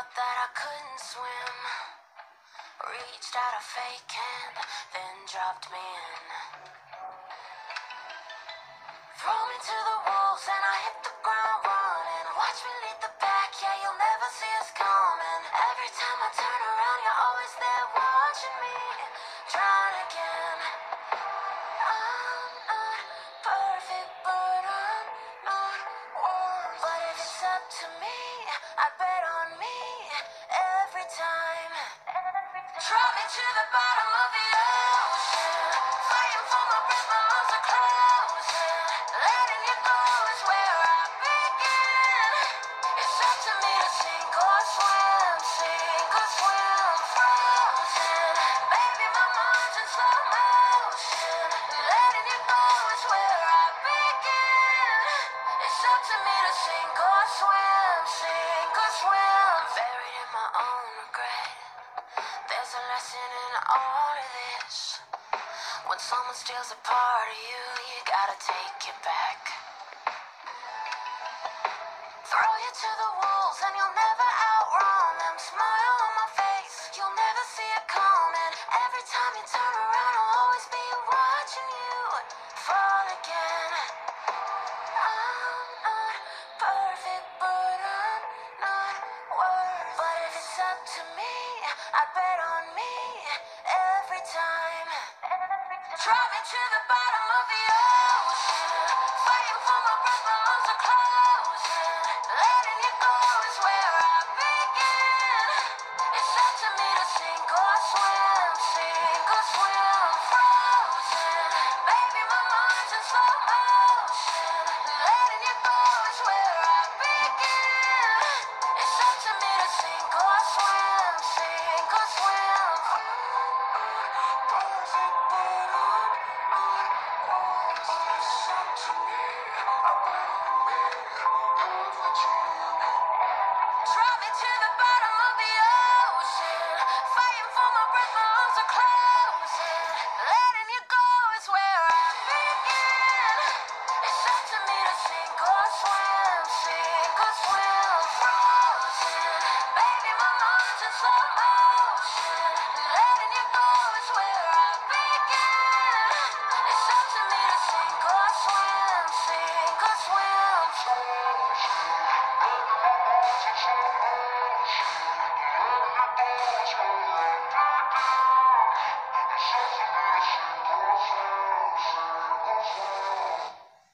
thought that I couldn't swim. Reached out a fake hand, then dropped me in. Throw me to the wolves and I hit the ground running. Watch me lead the pack, yeah, you'll never see us coming. Every time I turn around. all of this. When someone steals a part of you, you gotta take it back. Throw you to the wolves and you'll never outrun them. Smile on my face, you'll never see it coming. Every time you turn around, I'll always be watching you fall again. Drop me to the bottom of the ocean. me to the bottom.